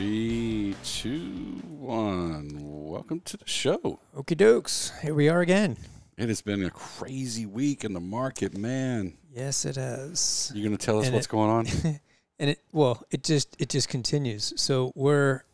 Three, two, one. Welcome to the show. Okie dokes. Here we are again. It has been a crazy week in the market, man. Yes, it has. You're gonna tell us And what's it- going on? And it well, it just it just continues. So we're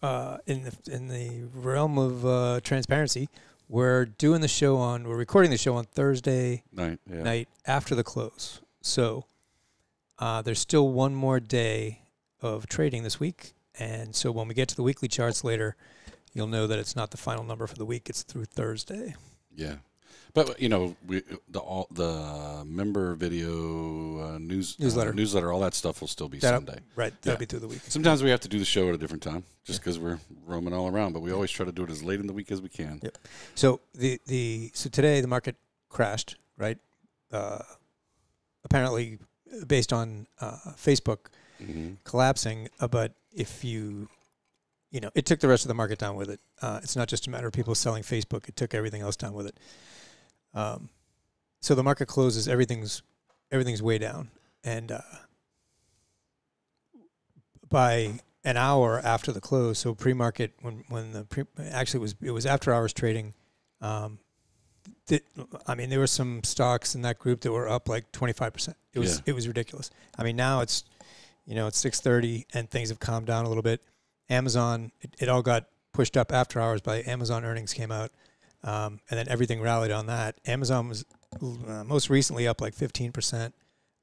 uh, in the in the realm of uh, transparency. We're doing the show on we're recording the show on Thursday Night. Yeah. night after the close. So uh, there's still one more day of trading this week, and so when we get to the weekly charts later, you'll know that it's not the final number for the week. It's through Thursday. Yeah. But you know, we the all the member video uh, news Newsletter. uh, newsletter, all that stuff will still be That'll- Sunday. Right. That'll Yeah. be through the week. Sometimes we have to do the show at a different time, just because we're roaming all around. But we always try to do it as late in the week as we can. Yep. So the the so today the market crashed, right? Uh, apparently, based on uh, Facebook hmm collapsing. Uh, but if you, you know, it took the rest of the market down with it. Uh, it's not just a matter of people selling Facebook; it took everything else down with it. Um, so the market closes, everything's everything's way down, and uh, by an hour after the close, so pre-market when when the pre actually it was it was after hours trading. Um, th- I mean, there were some stocks in that group that were up like twenty five percent. It was Yeah. it was ridiculous. I mean, now it's you know it's six thirty and things have calmed down a little bit. Amazon, it, it all got pushed up after hours by Amazon earnings came out, um, and then everything rallied on that. Amazon was uh, most recently up like fifteen percent.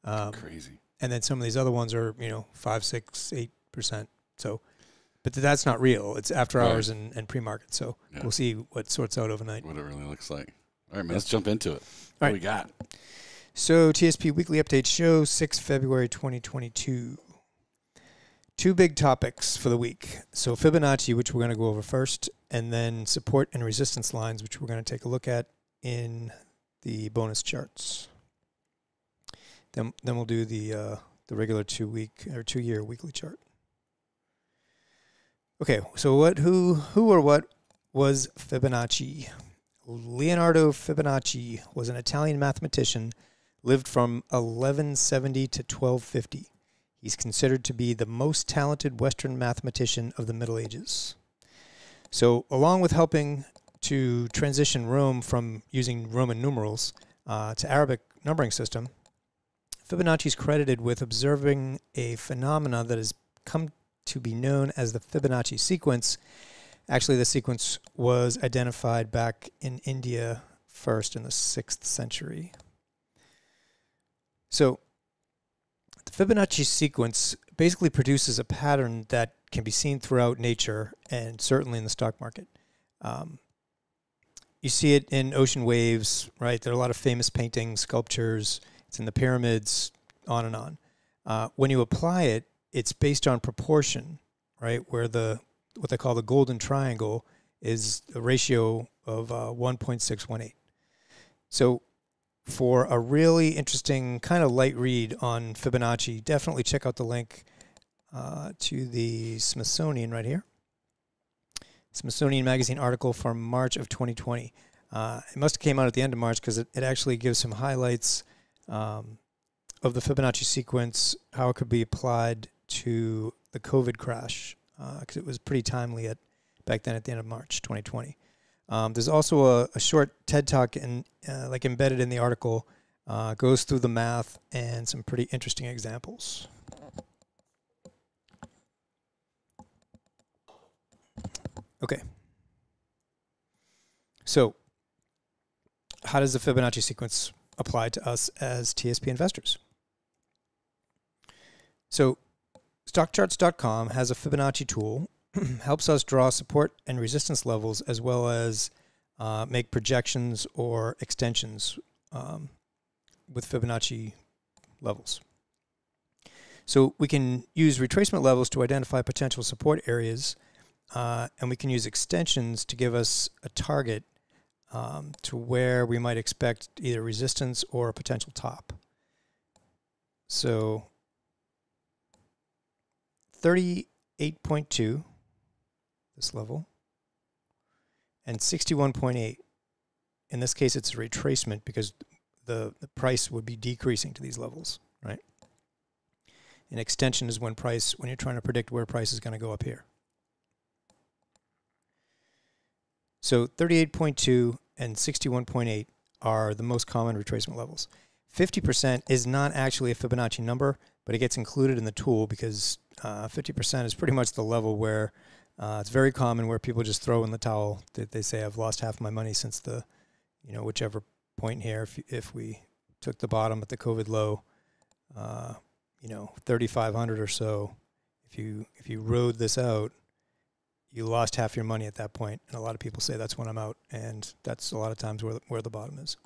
Um, Crazy. and then some of these other ones are you know five, six, eight percent. So, but that's not real. It's after Right. hours and, and pre-market. So Yeah. we'll see what sorts out overnight. What it really looks like. All right, man. Let's jump into it. What right. we got? So TSP weekly update show six February twenty twenty two. Big topics for the week. So Fibonacci, which we're going to go over first, and then support and resistance lines, which we're going to take a look at in the bonus charts. Then then we'll do the uh, the regular two week or two year weekly chart. Okay, so what who who or what was Fibonacci? Leonardo Fibonacci was an Italian mathematician, lived from 1170 to 1250. He's considered to be the most talented Western mathematician of the Middle Ages. So, along with helping to transition Rome from using Roman numerals uh, to Arabic numbering system, Fibonacci is credited with observing a phenomena that has come to be known as the Fibonacci sequence. Actually, the sequence was identified back in India first in the sixth century. So, Fibonacci sequence basically produces a pattern that can be seen throughout nature and certainly in the stock market. Um, you see it in ocean waves, right? There are a lot of famous paintings, sculptures. It's in the pyramids, on and on. Uh, when you apply it, it's based on proportion, right? Where the what they call the golden triangle is a ratio of uh, 1.618. So, for a really interesting kind of light read on Fibonacci, definitely check out the link uh, to the Smithsonian right here. Smithsonian Magazine article from March of 2020. Uh, it must have came out at the end of March because it, it actually gives some highlights um, of the Fibonacci sequence, how it could be applied to the COVID crash, because it was pretty timely at back then at the end of March 2020. Um, there's also a, a short TED talk in, uh, like embedded in the article, uh, goes through the math and some pretty interesting examples. Okay. So, how does the Fibonacci sequence apply to us as TSP investors? So, stockcharts.com has a Fibonacci tool, helps us draw support and resistance levels as well as uh, make projections or extensions um, with Fibonacci levels. So, we can use retracement levels to identify potential support areas, uh, and we can use extensions to give us a target um, to where we might expect either resistance or a potential top. So 38.2, this level, and 61.8. In this case, it's a retracement because the, the price would be decreasing to these levels, right? An extension is when price when you're trying to predict where price is going to go up here. So 38.2 and 61.8 are the most common retracement levels. 50% is not actually a Fibonacci number, but it gets included in the tool because uh, 50% is pretty much the level where uh, it's very common where people just throw in the towel. That they say, I've lost half my money since the, you know, whichever point here. If, if we took the bottom at the COVID low, uh, you know, 3,500 or so, if you, if you rode this out, you lost half your money at that point. And a lot of people say that's when I'm out. And that's a lot of times where, where the bottom is.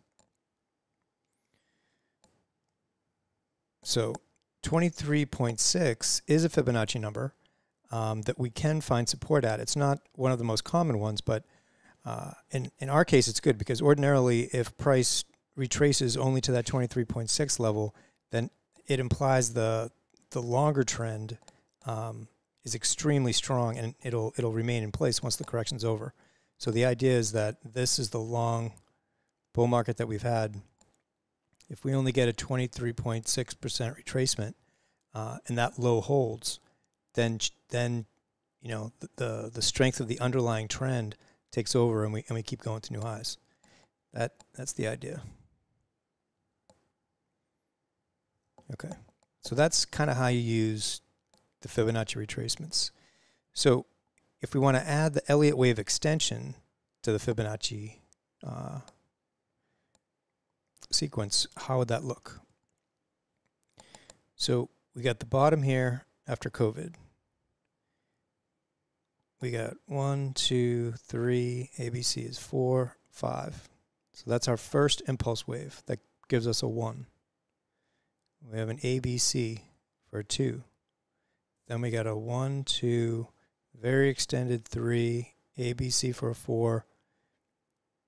So 23.6 is a Fibonacci number um, that we can find support at. It's not one of the most common ones, but uh, in, in our case, it's good because ordinarily, if price retraces only to that 23.6 level, then it implies the the longer trend um, is extremely strong and it'll it'll remain in place once the correction's over. So the idea is that this is the long bull market that we've had. If we only get a 23.6% retracement uh, and that low holds, then then you know the, the, the strength of the underlying trend takes over and we and we keep going to new highs. That that's the idea. Okay. So that's kind of how you use the Fibonacci retracements. So if we want to add the Elliott wave extension to the Fibonacci uh, sequence, how would that look? So we got the bottom here after COVID. We got one, two, three, ABC is four, five. So that's our first impulse wave. That gives us a one. We have an ABC for a two. Then we got a one, two, very extended three, ABC for a four,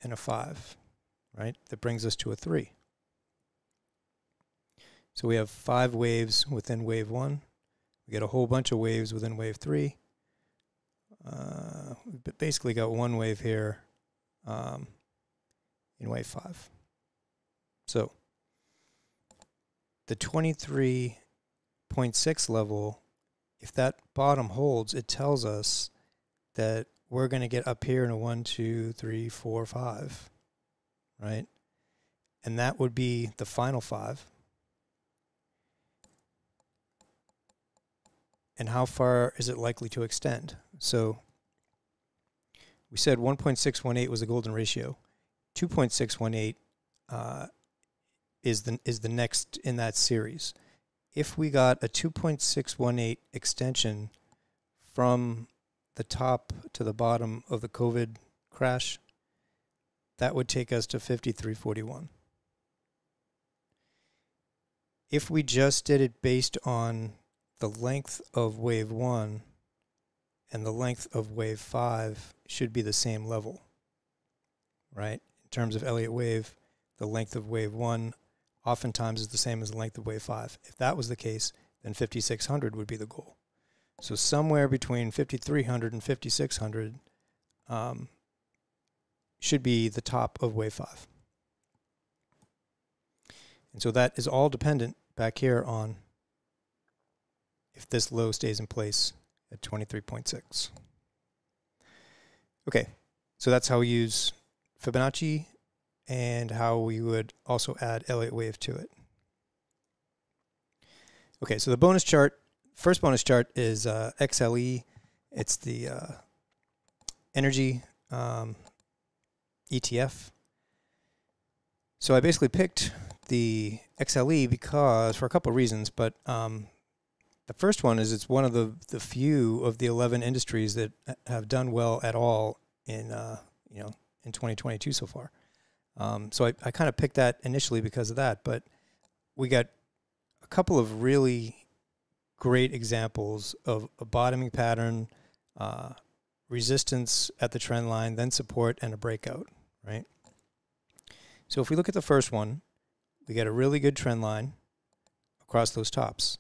and a five, right? That brings us to a three. So we have five waves within wave one. We get a whole bunch of waves within wave three. Uh, we've basically got one wave here um, in wave five. So the 23.6 level, if that bottom holds, it tells us that we're going to get up here in a one, two, three, four, five, right? And that would be the final five. And how far is it likely to extend? So we said 1.618 was the golden ratio. 2.618 uh, is the is the next in that series. If we got a 2.618 extension from the top to the bottom of the COVID crash, that would take us to 5341. If we just did it based on the length of wave 1 and the length of wave 5 should be the same level, right? In terms of Elliott wave, the length of wave 1 oftentimes is the same as the length of wave 5. If that was the case, then 5600 would be the goal. So somewhere between 5300 and 5600 um, should be the top of wave 5. And so that is all dependent back here on if this low stays in place at 23.6. Okay, so that's how we use Fibonacci and how we would also add Elliott wave to it. Okay, so the bonus chart, first bonus chart is uh, XLE. It's the uh, energy um, ETF. So I basically picked the XLE because for a couple of reasons, but um, the first one is it's one of the, the few of the 11 industries that have done well at all in uh, you know in 2022 so far. Um, so I, I kind of picked that initially because of that, but we got a couple of really great examples of a bottoming pattern, uh, resistance at the trend line, then support and a breakout, right? So if we look at the first one, we get a really good trend line across those tops,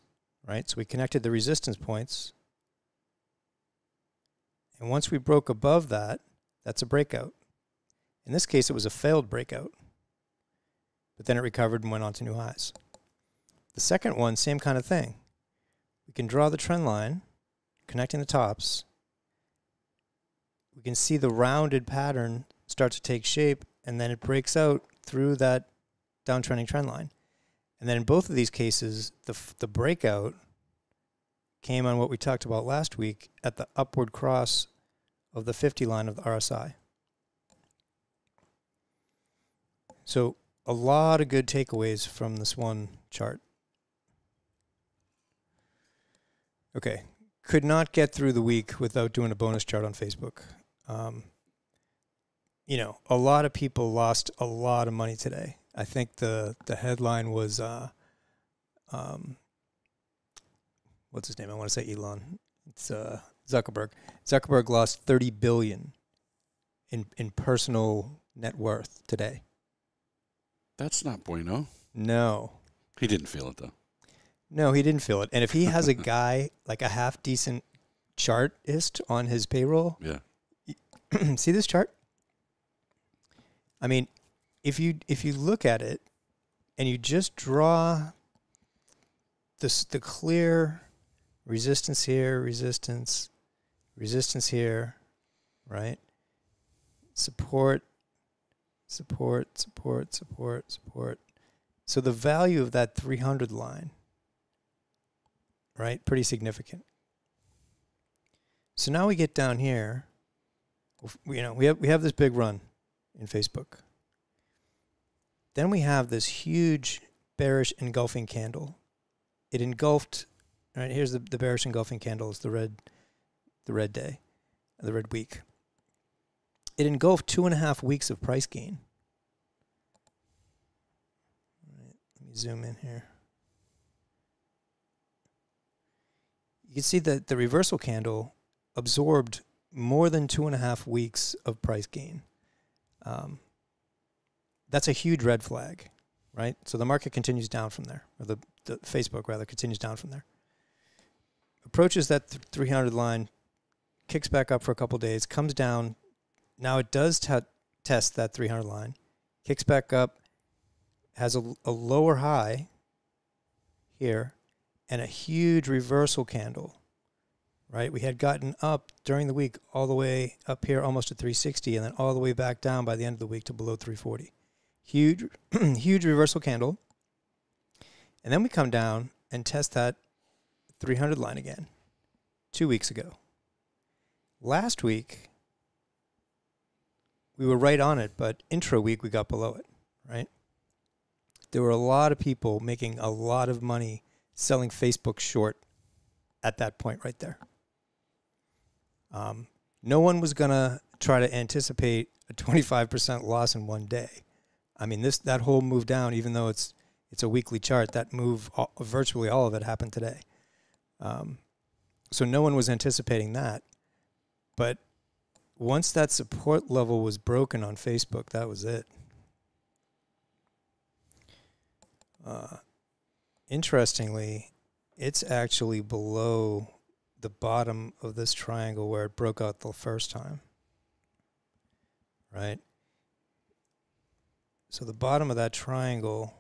right? So we connected the resistance points. And once we broke above that, that's a breakout. In this case, it was a failed breakout, but then it recovered and went on to new highs. The second one, same kind of thing. we can draw the trend line connecting the tops. We can see the rounded pattern start to take shape and then it breaks out through that downtrending trend line. And then in both of these cases, the the breakout came on what we talked about last week at the upward cross of the 50 line of the RSI. So a lot of good takeaways from this one chart. Okay, could not get through the week without doing a bonus chart on Facebook. Um, you know, a lot of people lost a lot of money today. I think the the headline was, uh, um, what's his name? I want to say Elon. It's uh, Zuckerberg. Zuckerberg lost thirty billion in in personal net worth today. That's not bueno. No, He didn't feel it though. no, he didn't feel it. And if he has a guy like a half decent chartist on his payroll, Yeah. see this chart? I mean, if you if you look at it and you just draw this the clear resistance here, resistance, resistance here, right? Support, support, support, support, support. So the value of that 300 line, right? Pretty significant. So now we get down here. You know, we have we have this big run in Facebook. Then we have this huge bearish engulfing candle. It engulfed. Right here's the, the bearish engulfing candle. It's the red, the red day, the red week. It engulfed two and a half weeks of price gain. Right, let me zoom in here. You can see that the reversal candle absorbed more than two and a half weeks of price gain. Um, that's a huge red flag, right? So the market continues down from there, or the, the Facebook rather continues down from there. Approaches that th- 300 line, kicks back up for a couple days, comes down. Now it does test that 300 line, kicks back up, has a, a lower high here, and a huge reversal candle right? We had gotten up during the week all the way up here almost to 360 and then all the way back down by the end of the week to below 340. Huge huge reversal candle. And then we come down and test that 300 line again 2 weeks ago. Last week we were right on it, but intra week we got below it, right? There were a lot of people making a lot of money selling Facebook short at that point right there. Um, no one was gonna try to anticipate a 25% loss in one day. I mean, this that whole move down, even though it's it's a weekly chart, that move all, virtually all of it happened today. Um, so no one was anticipating that. But once that support level was broken on Facebook, that was it. Uh, interestingly, it's actually below the bottom of this triangle where it broke out the first time. Right? So the bottom of that triangle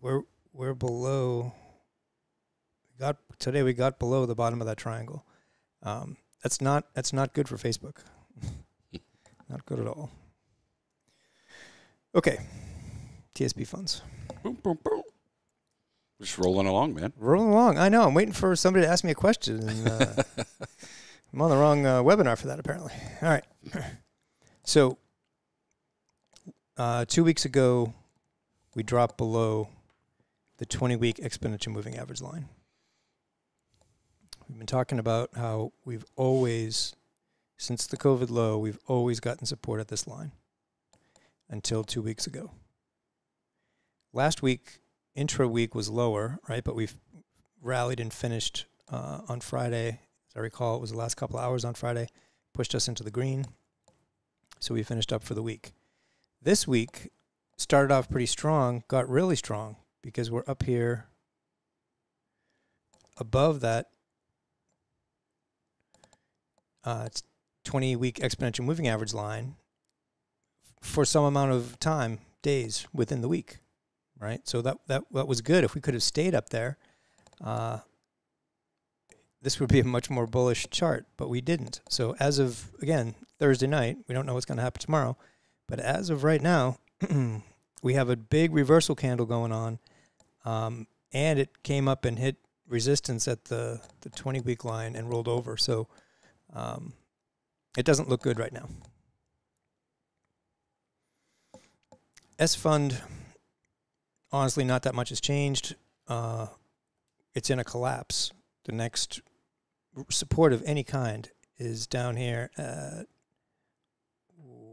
we're we're below we got today we got below the bottom of that triangle. Um, that's not that's not good for Facebook. not good at all. Okay. TSP funds. Boom, boom, boom. Just rolling along, man. Rolling along. I know. I'm waiting for somebody to ask me a question. And, uh, I'm on the wrong uh, webinar for that, apparently. All right. So, uh, two weeks ago, we dropped below the 20 week exponential moving average line. We've been talking about how we've always, since the COVID low, we've always gotten support at this line until two weeks ago. Last week, intra week was lower, right? But we've rallied and finished uh, on Friday. As I recall, it was the last couple hours on Friday, pushed us into the green. So we finished up for the week. This week started off pretty strong, got really strong because we're up here above that uh, 20 week exponential moving average line for some amount of time, days within the week right? So that that that was good. If we could have stayed up there, uh, this would be a much more bullish chart, but we didn't. So as of again Thursday night, we don't know what's going to happen tomorrow, but as of right now, we have a big reversal candle going on, um, and it came up and hit resistance at the the 20 week line and rolled over. So um, it doesn't look good right now. S fund, honestly, not that much has changed. Uh, it's in a collapse. The next support of any kind is down here at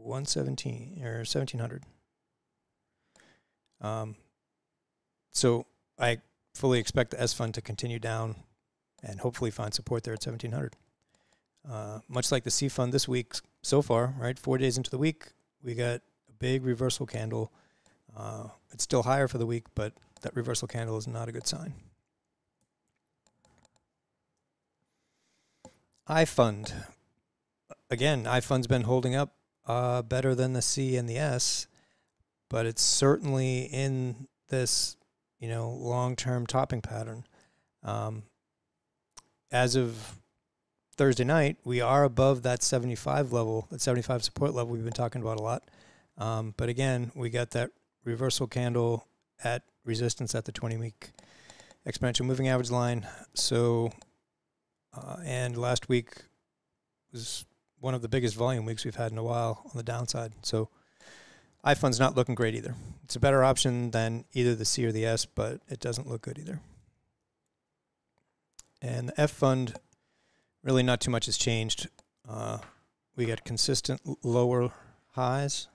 117 or 1700. Um, so I fully expect the S fund to continue down and hopefully find support there at 1700. Uh, much like the C fund this week so far, right? Four days into the week, we got a big reversal candle. Uh, it's still higher for the week, but that reversal candle is not a good sign. iFund. Again, iFund's been holding up uh, better than the C and the S, but it's certainly in this, you know, long-term topping pattern. Um, as of Thursday night, we are above that 75 level, that 75 support level we've been talking about a lot. Um, but again, we got that reversal candle at resistance at the 20 week exponential moving average line. So, uh, and last week was one of the biggest volume weeks we've had in a while on the downside. So, iFund's not looking great either. It's a better option than either the C or the S, but it doesn't look good either. And the F fund, really not too much has changed. Uh, we got consistent lower highs,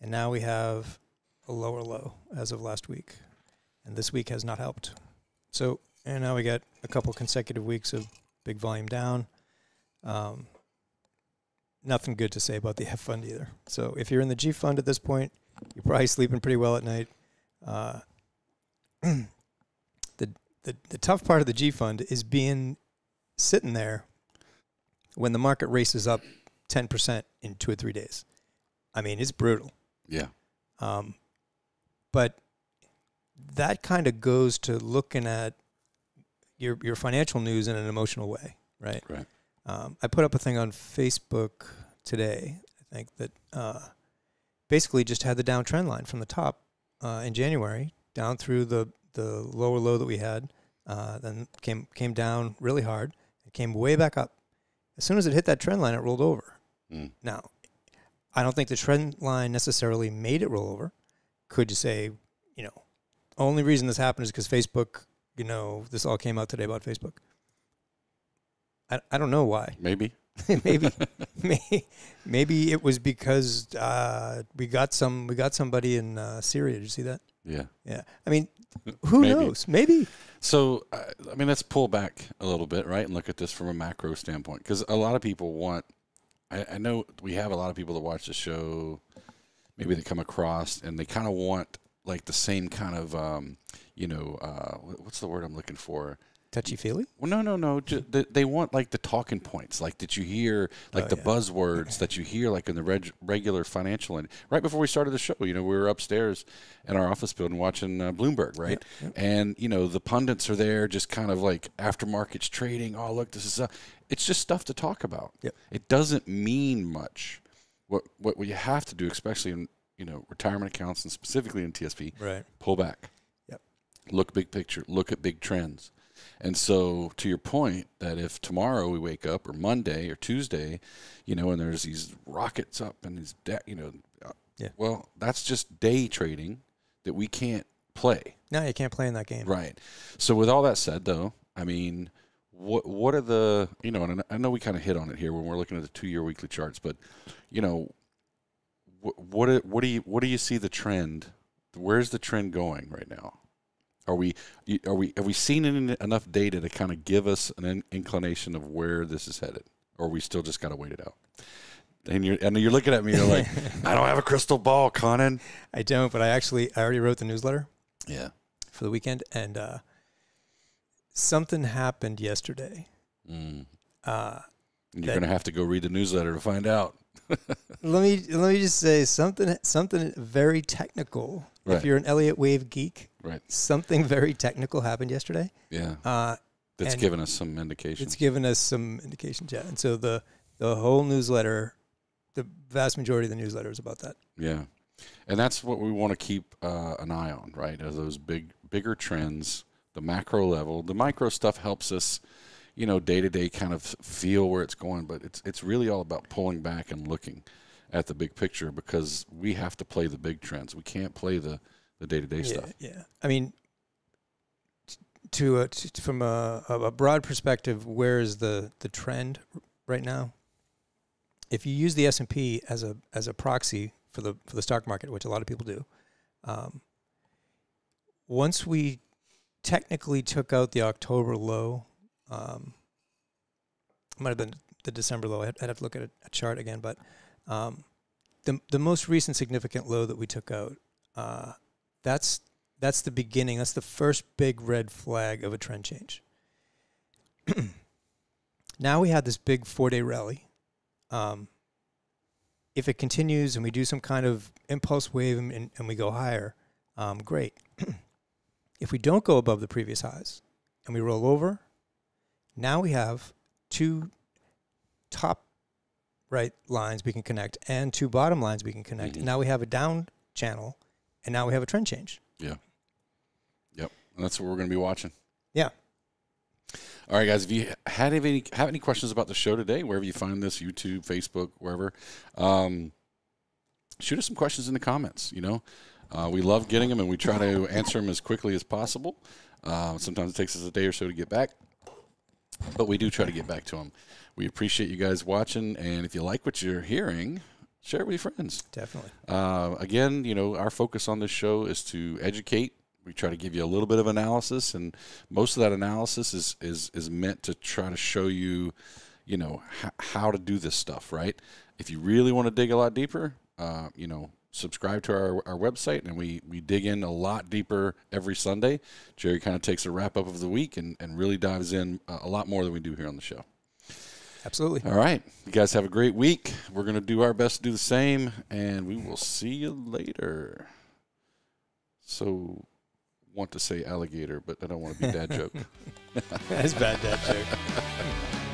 and now we have a lower low as of last week, and this week has not helped. So, and now we got a couple consecutive weeks of big volume down. Um, nothing good to say about the F fund either. So, if you're in the G fund at this point, you're probably sleeping pretty well at night. Uh, the, the the tough part of the G fund is being sitting there when the market races up ten percent in two or three days. I mean, it's brutal. Yeah. Um, but that kind of goes to looking at your your financial news in an emotional way, right? Right. Um, I put up a thing on Facebook today. I think that uh, basically just had the downtrend line from the top uh, in January down through the the lower low that we had, uh, then came came down really hard. It came way back up. As soon as it hit that trend line, it rolled over. Mm. Now, I don't think the trend line necessarily made it roll over. Could you say, you know, only reason this happened is because Facebook, you know, this all came out today about Facebook. I, I don't know why. Maybe. maybe, maybe, maybe it was because uh, we got some, we got somebody in uh, Syria. Did you see that? Yeah. Yeah. I mean, who Maybe. knows? Maybe. So, I I mean, let's pull back a little bit, right, and look at this from a macro standpoint, because a lot of people want. I, I know we have a lot of people that watch the show, maybe they come across and they kind of want like the same kind of, um, you know, uh, what's the word I'm looking for? Touchy feely. Well, no, no, no. Ju- they, they want like the talking points, like that you hear, like Oh, the yeah. buzzwords that you hear, like in the reg- regular financial. And right before we started the show, you know, we were upstairs in our office building watching uh, Bloomberg, right? And you know, the pundits are there, just kind of like aftermarkets trading. Oh, look, this is. Uh, it's just stuff to talk about. Yep. It doesn't mean much. What what what you have to do, especially in you know retirement accounts and specifically in TSP, Right. pull back. Yep. Look big picture. Look at big trends. And so, to your point, that if tomorrow we wake up, or Monday, or Tuesday, you know, and there's these rockets up and these, de- you know, uh, Yeah. well, that's just day trading that we can't play, No, you can't play in that game. right? So, with all that said, though, I mean, what what are the, you know, and I know we kind of hit on it here when we're looking at the two-year weekly charts, but, you know, what what what do you what do you see the trend? Where's the trend going right now? Are we are we have we seen enough data to kind of give us an inclination of where this is headed, or we still just got to wait it out? And you're and you're looking at me, you're like, I don't have a crystal ball, Conan. I don't, but I actually I already wrote the newsletter Yeah. for the weekend, and uh, something happened yesterday. Mm. Uh, you're gonna have to go read the newsletter to find out. let me let me just say something something very technical. Right. If you're an Elliott Wave geek, Right. something very technical happened yesterday. Yeah. Uh, That's given us some indications. it's given us some indications, yeah. And so the the whole newsletter, the vast majority of the newsletter is about that. Yeah, and that's what we want to keep uh, an eye on, right? Are those big, bigger trends, the macro level, the micro stuff helps us, you know, day to day kind of feel where it's going. But it's it's really all about pulling back and looking at the big picture because we have to play the big trends. We can't play the the day to day stuff. Yeah, I mean, t- to, a, t- from a, a a broad perspective, where is the the trend right now? If you use the S and P as a as a proxy for the for the stock market, which a lot of people do, um, once we technically took out the October low, um, it might have been the December low. I'd, I'd have to look at a, a chart again, but um, the the most recent significant low that we took out. Uh, that's that's the beginning. That's the first big red flag of a trend change. now we had this big four day rally. Um, if it continues and we do some kind of impulse wave and, and, and we go higher, um, great. if we don't go above the previous highs and we roll over, now we have two top right lines we can connect and two bottom lines we can connect. Mhm. And now we have a down channel and now we have a trend change. Yeah. Yep. And that's what we're going to be watching. Yeah. All right, guys. If you had any have any questions about the show today, wherever you find this, YouTube, Facebook, wherever, um, shoot us some questions in the comments. You know, uh, we love getting them, and we try to answer them as quickly as possible. Uh, sometimes it takes us a day or so to get back, but we do try to get back to them. We appreciate you guys watching, and if you like what you're hearing, share it with your friends. Definitely. Uh, again, you know, our focus on this show is to educate. We try to give you a little bit of analysis, and most of that analysis is is is meant to try to show you, you know, how to do this stuff. Right? If you really want to dig a lot deeper, uh, you know, subscribe to our, our website, and we we dig in a lot deeper every Sunday. Jerry kind of takes a wrap up of the week and and really dives in a a lot more than we do here on the show. Absolutely. All right. You guys have a great week. We're going to do our best to do the same, and we will see you later. So, want to say alligator, but I don't want to be dad joke. That's bad dad joke.